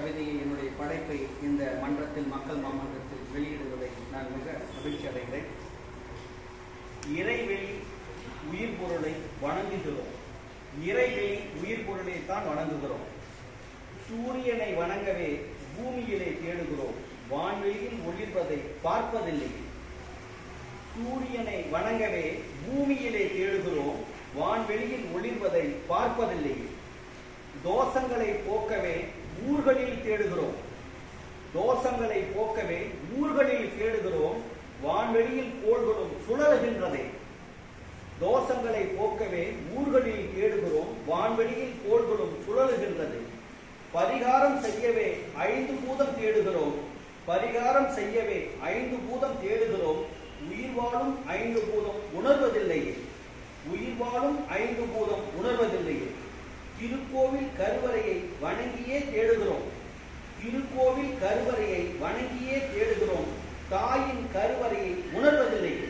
கவிதையை என்னுடைய படைப்பை இந்த மன்றத்தில் மக்கள் மாமன்றத்தில் வெளியிடுவதை நான் மிக மகிழ்ச்சி அடைகிறேன். இறைவெளி உயிர் பொருளை வணங்குகிறோம். இறைவெளி உயிர் பொருளை தான் வணங்குகிறோம். சூரியனை வணங்கவே பூமியிலே தேடுகிறோம். வான்வெளியில் ஒளிர்வதை பார்ப்பதில்லை. சூரியனை வணங்கவே பூமியிலே தேடுகிறோம். வான்வெளியில் ஒளிர்வதை பார்ப்பதில்லை. தோஷங்களை போக்க ஊர்களில் தேடுகிறோம். தோஷங்களை போக்கவே ஊர்களில் தேடுகிறோம். வான்வெளியில் கோள்களும் சுழல்கின்றதே. தோஷங்களை போக்கவே ஊர்களில் தேடுகிறோம். வான்வெளியில் கோள்களும் சுழல்கின்றது. பரிகாரம் செய்யவே ஐந்து பூதம் தேடுகிறோம். பரிகாரம் செய்யவே ஐந்து பூதம் தேடுகிறோம். உயிர் வாழும் ஐந்து பூதம் உணர்வதில்லையே. உயிர் வாழும் ஐந்து பூதம் உணர்வதில்லையே. திருக்கோவில் கருவறையை வணங்கியே தேடுகிறோம். திருக்கோவில் கருவறையை வணங்கியே தேடுகிறோம். தாயின் கருவறையை உணர்வதில்லை.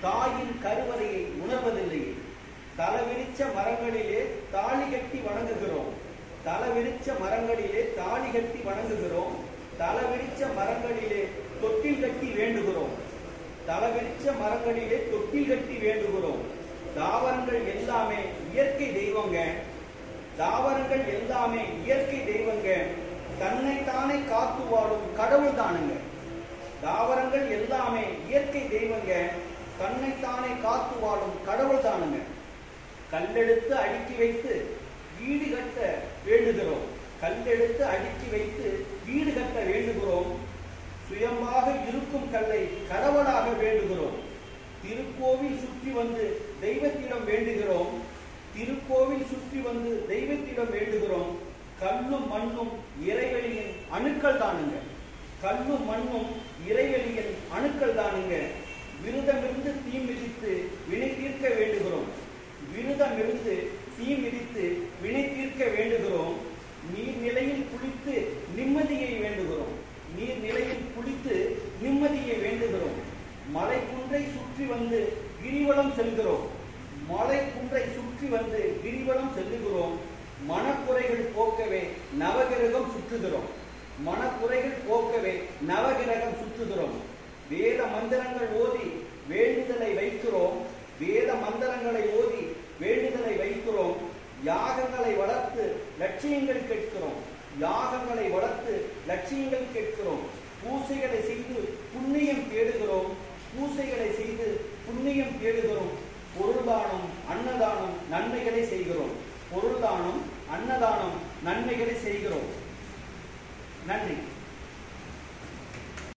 தாயின் கருவறையை உணர்வதில்லை. தலவிரிச்ச மரங்களிலே தாலி கட்டி வணங்குகிறோம். தலவிரிச்ச மரங்களிலே தாலி கட்டி வணங்குகிறோம். தலவிரிச்ச மரங்களிலே தொட்டில் கட்டி வேண்டுகிறோம். தலவிரிச்ச மரங்களிலே தொட்டில் கட்டி வேண்டுகிறோம். தாவரங்கள் எல்லாமே இயற்கை தெய்வங்க. தாவரங்கள் எல்லாமே இயற்கை தெய்வங்க. தன்னைத்தானே காத்து வாழும் கடவுள் தானுங்க. தாவரங்கள் எல்லாமே இயற்கை தெய்வங்க. தன்னைத்தானே காத்து வாழும் கடவுள் தானுங்க. கல்லெடுத்து அடுக்கி வைத்து வீடு கட்ட வேண்டுகிறோம். கல்லெடுத்து அடுக்கி வைத்து வீடு கட்ட வேண்டுகிறோம். சுயமாக இருக்கும் கல்லை கடவுளாக வேண்டுகிறோம். திருக்கோவில் சுற்றி வந்து தெய்வத்திடம் வேண்டுகிறோம். திருக்கோவில் சுற்றி வந்து தெய்வத்திடம் வேண்டுகிறோம். கண்ணும் மண்ணும் இறைவெளியின் அணுக்கள் தானுங்க. கண்ணும் மண்ணும் இறைவெளியின் அணுக்கள் தானுங்க. விருதமிருந்து தீ மிதித்து வினை தீர்க்க வேண்டுகிறோம். விருதமிருந்து தீ மிதித்து வினை தீர்க்க வேண்டுகிறோம். நீர்நிலையில் குளித்து நிம்மதியை வேண்டுகிறோம். நீர்நிலையில் குளித்து நிம்மதியை வேண்டுகிறோம். மலை குன்றை சுற்றி வந்து கிரிவலம் செல்கிறோம். மலை குன்றை சுற்றி வந்து கிரிவலம் செல்லுகிறோம். மனக்குறைகள் போக்கவே நவகிரகம் சுற்றுகிறோம். மனக்குறைகள் போக்கவே நவகிரகம் சுற்றுகிறோம். வேத மந்திரங்கள் ஓதி வேண்டுதலை வைக்கிறோம். வேத மந்திரங்களை ஓதி வேண்டுதலை வைக்கிறோம். யாகங்களை வளர்த்து லட்சியங்கள் கேட்கிறோம். யாகங்களை வளர்த்து லட்சியங்கள் கேட்கிறோம். பூசைகளை செய்து புண்ணியம் தேடுகிறோம். பூசைகளை செய்து புண்ணியம் தேடுகிறோம். பொருள்தானம் அன்னதானம் நன்மைகளை செய்கிறோம். பொருள்தானம் அன்னதானம் நன்மைகளை செய்கிறோம். நன்றி.